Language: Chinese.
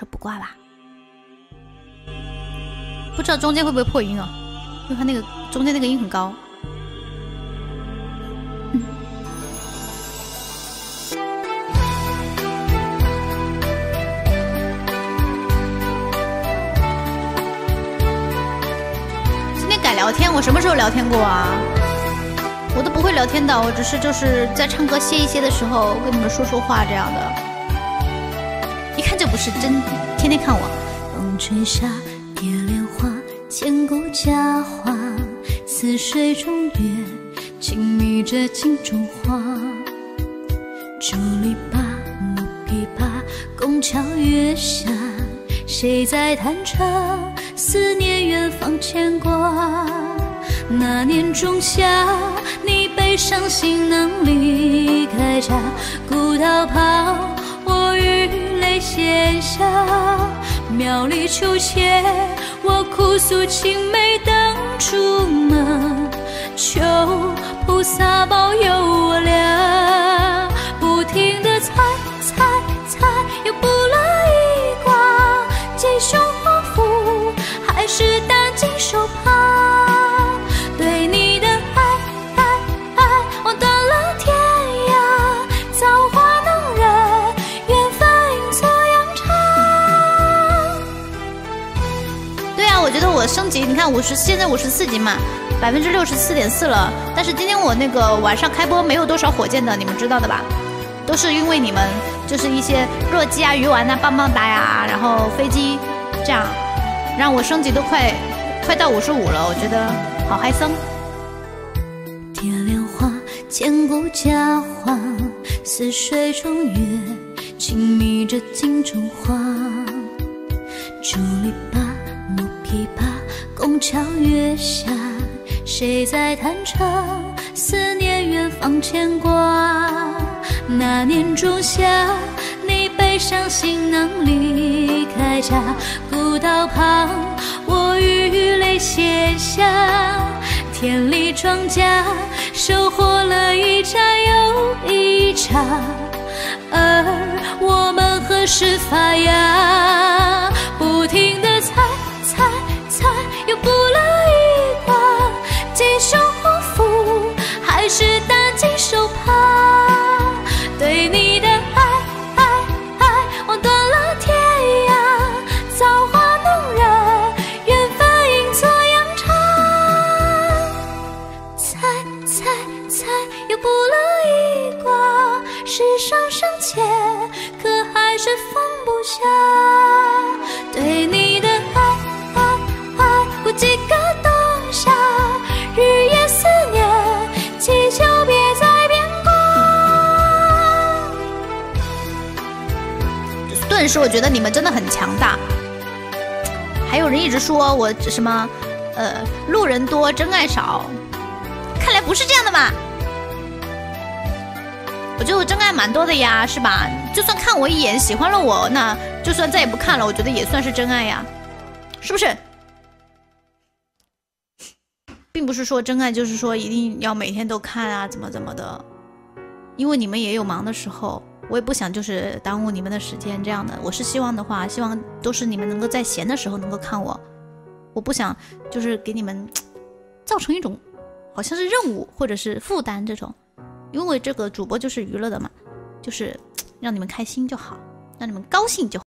是不挂吧？不知道中间会不会破音啊？因为它那个中间那个音很高。今天改聊天，我什么时候聊天过啊？我都不会聊天的，我只是就是在唱歌歇一歇的时候跟你们说说话这样的。是真天天看我。风吹沙，蝶恋花，千古佳话。似水中月，轻迷着镜中花。竹篱笆，木琵琶，拱桥月下，谁在弹唱？思念远方牵挂。那年仲夏，你背上行囊离开家，古道旁，下。庙里秋千，我哭诉青梅等竹马，求菩萨保佑升级，你看五十，现在五十四级嘛，百分之六十四点四了。但是今天我那个晚上开播没有多少火箭的，你们知道的吧？都是因为你们，就是一些弱鸡啊、鱼丸呐、棒棒哒呀，然后飞机，这样让我升级都快快到五十五了，我觉得好嗨森。蝶莲花，千古佳话，似水中月，轻迷着镜中花。竹篱笆，木琵琶，拱桥月下，谁在弹唱？思念远方牵挂。那年仲夏，你背上行囊离开家，古道旁，我与泪写下。田里庄稼，收获了一茬又一茬，而我们何时发芽？是上上深浅，可还是放不下。对你的爱爱爱，过几个冬夏，日夜思念，祈求别再变卦。顿时我觉得你们真的很强大。还有人一直说我什么，呃，路人多真爱少，看来不是这样的嘛。我觉得真爱蛮多的呀，是吧？就算看我一眼喜欢了我，那就算再也不看了，我觉得也算是真爱呀，是不是？并不是说真爱就是说一定要每天都看啊，怎么怎么的，因为你们也有忙的时候，我也不想就是耽误你们的时间这样的。我是希望的话，希望都是你们能够在闲的时候能够看我，我不想就是给你们造成一种好像是任务或者是负担这种，因为这个主播就是娱乐的嘛，就是 让你们开心就好，让你们高兴就好。